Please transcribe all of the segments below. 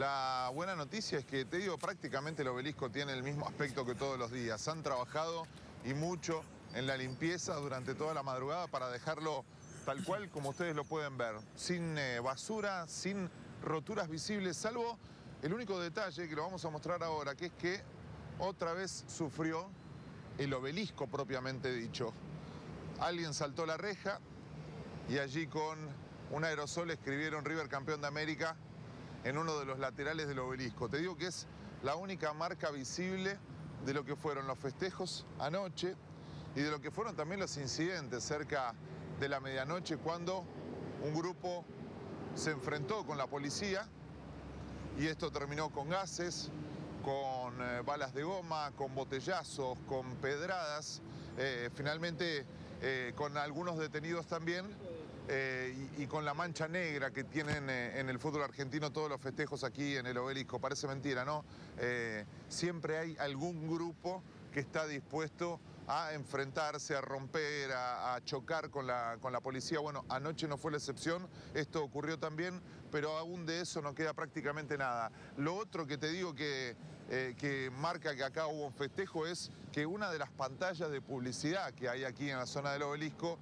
La buena noticia es que, te digo, prácticamente el obelisco tiene el mismo aspecto que todos los días. Han trabajado y mucho en la limpieza durante toda la madrugada para dejarlo tal cual como ustedes lo pueden ver, sin eh, basura, sin roturas visibles, salvo el único detalle que lo vamos a mostrar ahora, que es que otra vez sufrió el obelisco propiamente dicho. Alguien saltó la reja y allí con un aerosol escribieron River campeón de América en uno de los laterales del obelisco. Te digo que es la única marca visible de lo que fueron los festejos anoche y de lo que fueron también los incidentes cerca de la medianoche cuando un grupo se enfrentó con la policía y esto terminó con gases, con eh, balas de goma, con botellazos, con pedradas, eh, finalmente eh, con algunos detenidos también y, y, con la mancha negra que tienen en el fútbol argentino todos los festejos aquí en el obelisco. Parece mentira, ¿no? siempre hay algún grupo que está dispuesto a enfrentarse, a romper, a, chocar con la, con la policía. Bueno, anoche no fue la excepción, esto ocurrió también, pero aún de eso no queda prácticamente nada. Lo otro que te digo que, eh, que marca que acá hubo un festejo es que una de las pantallas de publicidad que hay aquí en la zona del obelisco,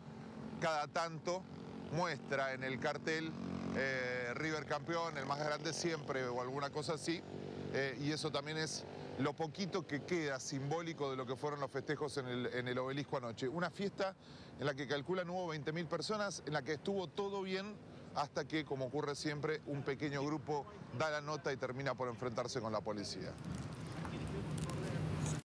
cada tanto muestra en el cartel eh, River campeón, el más grande siempre o alguna cosa así, eh, y eso también es lo poquito que queda simbólico de lo que fueron los festejos en el, obelisco anoche. Una fiesta en la que calculan hubo 20.000 personas, en la que estuvo todo bien hasta que, como ocurre siempre, un pequeño grupo da la nota y termina por enfrentarse con la policía.